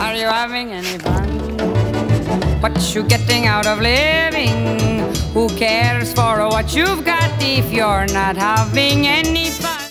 Are you having any fun? What you getting out of living? Who cares for what you've got if you're not having any?